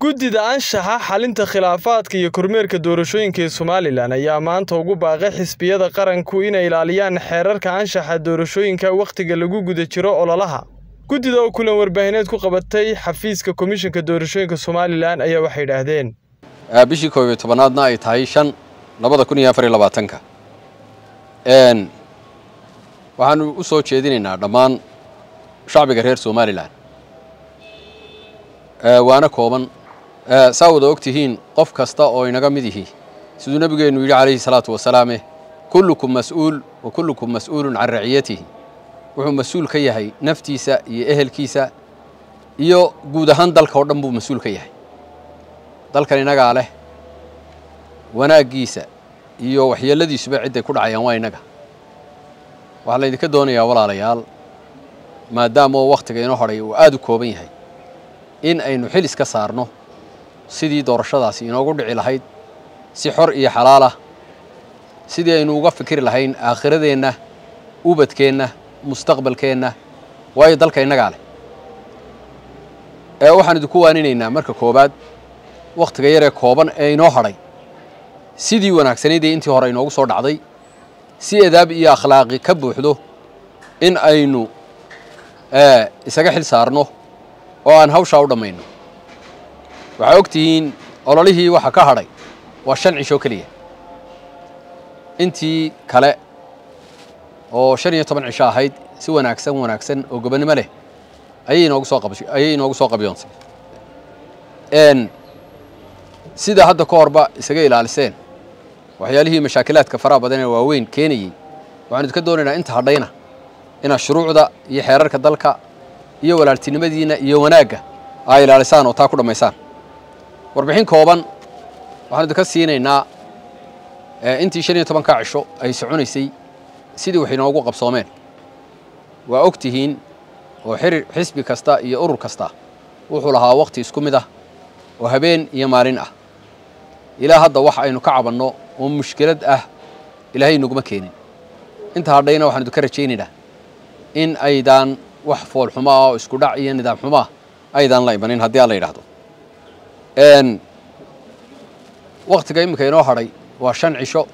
Guddida Anshaxa Xalinta Khilaafaadka iyo Kormeerka Doorashooyinka Somalilan ayaa maanta ugu baaqay xisbiyada qaranku inay ilaaliyaan xeerarka anshaxa doorashooyinka wakhtiga lagu guda jiro ololaha. Guddida oo kulan warbaahineed ku qabatay xafiiska Komishanka Doorashooyinka Somalilan ayaa waxay yidhaahdeen bishii koob iyo tobanaadna ay tahay shan labada kun iyo afar iyo labaatanka. Waxaanu u soo jeedinaynaa dhammaan shacbiga reer somalilan. Waana kooban saa wada og tihiin qof kasta oo inaga mid ihi. Siduu nebigeennu yidhi calayhi salaatu wasalaame kullukum mas'uul wa kullukum mas'uulun can raciyatihi. Wuxuu mas'uul ka yahay naftiisa iyo ehelkiisa iyo guud ahaan dalka oo dhan buu mas'uul ka yahay. Dalkan innagaa leh wanaaggiisa iyo waxyeelladiisuba cidday ku dhacayaan waa innaga waxaa laydinka doonayaa walaalayaal maadaama oo wakhtiga inoo hadhay uu aada u kooban yahay in aynu xil iska saarno sidii doorashadaasi inoogu dhici lahayd si xor iyo xalaal ah sidii aynu uga fikiri lahayn aakhiradeenna ubadkeenna mustaqbalkeenna waayo dalka innagaa leh. Ee waxaan idinku waaninaynaa marka koowaad wakhtiga yaree kooban ee inoo hadhay sidii wanaagsanaydee intii hore inoogu soo dhacday si edaab iyo akhlaaqi ka buuxdo in aynu isaga xil saarno oo aan hawshaa u dhammayno cisho keliya intii kale oo shan iyo toban cisho ahayd si wanaagsan wanaagsan oo gobonnimo leh ayay inoogu soo qab ayay inoogu soo qabyoonsay sida hadda ka horba isaga ilaaliseen waxyaalihii mashaakilaadka faraha badan ee waaweyn keenayey waxaanu idinka doonaynaa inta hadhayna inaad shuruucda iyo xeerarka dalka iyo walaaltinimadiinna iyo wanaagga aa ilaalisaan oo taa ku dhammaysaan warbixin kooban waxaanu idinka siinaynaa intii shan iyo tobankaa cisho ay soconaysay sidii wax inoogu qabsoomeen. Waa og tihiin oo xiri xisbi kasta iyo urur kasta wuxuu lahaa wakhti isku mid ah oo habeen iyo maalin ah. Ilaa hadda wax aynu ka cabanno oo mushkilad ah ilaahay naguma keenin. Inta hadhayna waxaanu idinka rajaynaynaa in aydaan wax foolxumo ah oo isku dhac iyo nidaam xumo ah aydaan la imanin haddii aan la yidhaahdo wakhtiga iminka inoo hadhay waa shan cisho.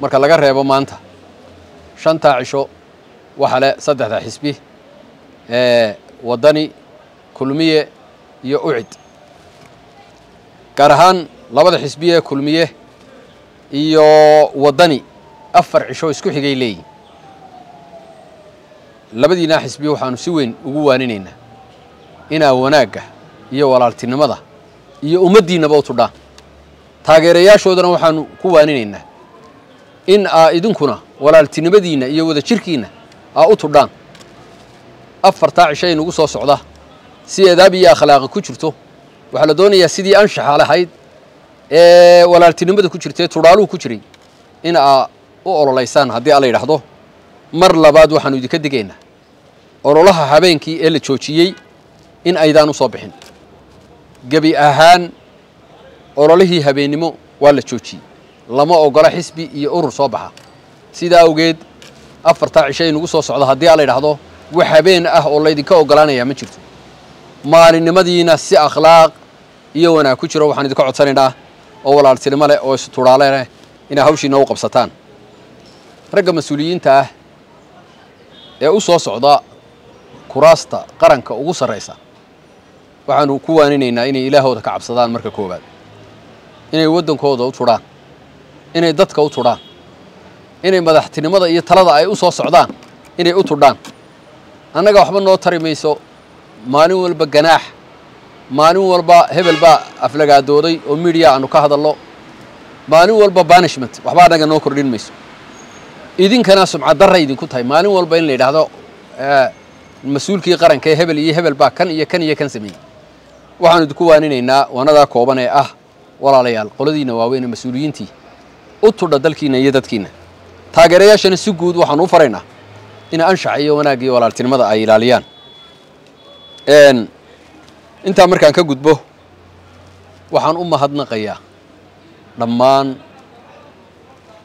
Marka laga reebo maanta shantaa cisho waxa leh saddexda xisbi waddani kulmiye iyo ucid. Gaar ahaan labada xisbi ee kulmiye iyo waddani afar cisho isku xigay leeyihiin labadiinaa xisbi waxaanu si weyn ugu waaninaynaa. Inaa wanaagga iyo walaaltinimada iyo ummaddiinnaba u tudhaan taageerayaashoodana waxaanu ku waaninaynaa in aa idinkuna walaaltinimadiinna iyo wada jirkiinna aa u tudhaan. Afartaa cisho aynugu soo socda si edaab iyo akhlaaqi ku jirto. Waxaa la doonayaa sidii anshaxa lahayd ee walaaltinimada ku jirtae tudhaaluhu ku jiray in aa u ololaysaan haddii ala yidhaahdo. Mar labaad waxaanu idinka digaynaa. Ololaha habeenkii ee la joojiyey in aydaan u soo bixin gebi ahaan ololihii habeennimo waa la joojiyey. Lama ogola xisbi iyo urur soo baxa. Sidaa awgeed afartaa cisho aynugu soo socdo haddii ala yidhaahdo wax habeen ah oo laydinka ogolaanayaa ma jirto. Maalinimadiina si akhlaaq iyo wanaag ku jiro waxaan idinka codsanaynaa oo walaaltinimo leh oo istudhaale leh inaa hawshiina u qabsataan. Ragga mas'uuliyiinta ah ee u soo socda kuraasta qaranka ugu sarraysa waxaanu ku waaninaynaa inay ilaahooda ka cabsadaan marka koowaad. Inay waddankooda u tudhaan. Inay dadka u tudhaan. Inay madaxtinimada iyo talada ay u soo socdaan. Inay u tudhaan. Annaga waxba noo tari mayso. Maalin walba ganaax. Maalin walba hebel baa aflagaadooday oo midiya aanu ka hadalno. Maalin walba banishment waxba annaga noo kordhin mayso. Idinkana sumcad darray idinku tahay. Maalin walba in la yidhaahdo mas'uulkii qaranka ee hebel iyo hebel baa kan iyo kan iyo kan sameeyey waxaanu idinku waaninaynaa waanadaa kooban ee ah walaalayaal qoladiinna waaweyn ee mas'uuliyiintii u tudha dalkiinna iyo dadkiinna. Taageerayaashana si guud waxaanu u faraynaa inay anshaxa iyo wanaagga iyo walaaltinimada ay ilaaliyaan. Intaa markaan ka gudbo waxaan u mahadnaqayaa dhammaan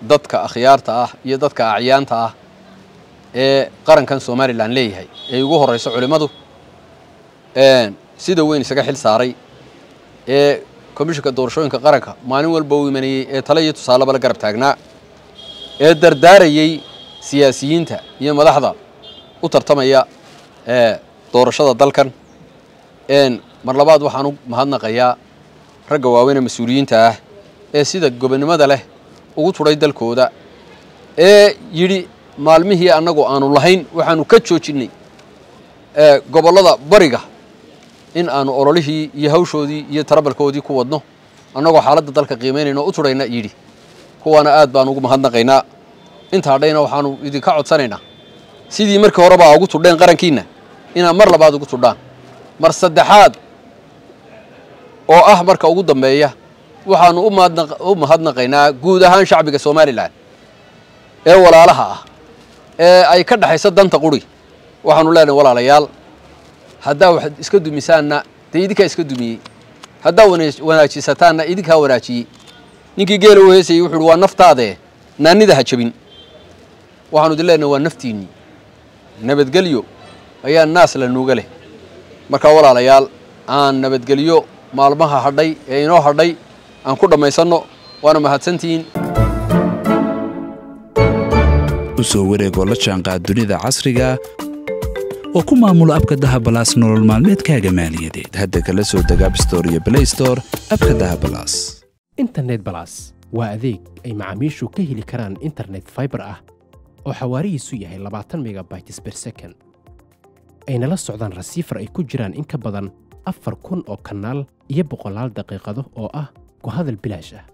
dadka akhyaarta ah iyo dadka acyaanta ah ee qarankan somalilan leeyahay ee ugu horrayso culimmadu sida weyn isaga xil saaray ee komishinka doorashooyinka qaranka. Maalin walba uu imanayey ee tale iyo tusaaleba la garab taagnaa ee dardaarayey siyaasiyiinta iyo madaxda u tartamaya ee doorashada dalkan. Mar labaad waxaan u mahadnaqayaa ragga waaweyn ee mas'uuliyiinta ah ee sida gobonnimada leh ugu tudhay dalkooda ee yidhi maalmihii annagu aanu lahayn waxaanu ka joojinnay gobollada bariga in aanu ololihii iyo hawshoodii iyo tarabalkoodii ku wadno annagoo xaaladda dalka qiimaynayno u tudhayna yidhi kuwaana aad baan ugu mahadnaqaynaa. Inta hadhayna waxaanu idinka codsanaynaa. Sidii markii horeba ugu tudheen qarankiinna inaad mar labaad ugu tudhaan mar saddexaad oo ah marka ugu dambeeya waxaanu u mahadnaqaynaa guud ahaan shacbiga somalilan ee walaalaha ah ee ay ka dhexayso danta quri. Waxaanu leenahay walaalayaal haddaa waxaad iska dumisaanna dee idinkaa iska dumiyey. Haddaa wanaajisataanna idinkaa wanaajiyey. Ninkii geela u heesayey wuxu uhi waa naftaadee naannida ha jabin. Waxaanu idin leenahay waa naftiinnii nabadgelyo ayaa naas la nuuga leh. Markaa walaalayaal aan nabadgelyo maalmaha hadhay ee inoo hadhay aan ku dhammaysanno waana mahadsantihiin u soo wareegoo la jaanqaad dunida casriga oo ku maamulo abka dahabalaas nolol maalmeedkaaga maaliyadeed. Hadda kala soo deg abstore iyo blaystore abka dahabalaas internet balas waa adeeg ay macaamiishu ka heli karaan internet faibar ah oo xawaarihiisu yahay labaatan megabytes ber second. Ayna la socdaan rasiifar ay ku jiraan in ka badan afar kun oo kanaal iyo boqolaal daqiiqado oo ah ku hadal bilaash ah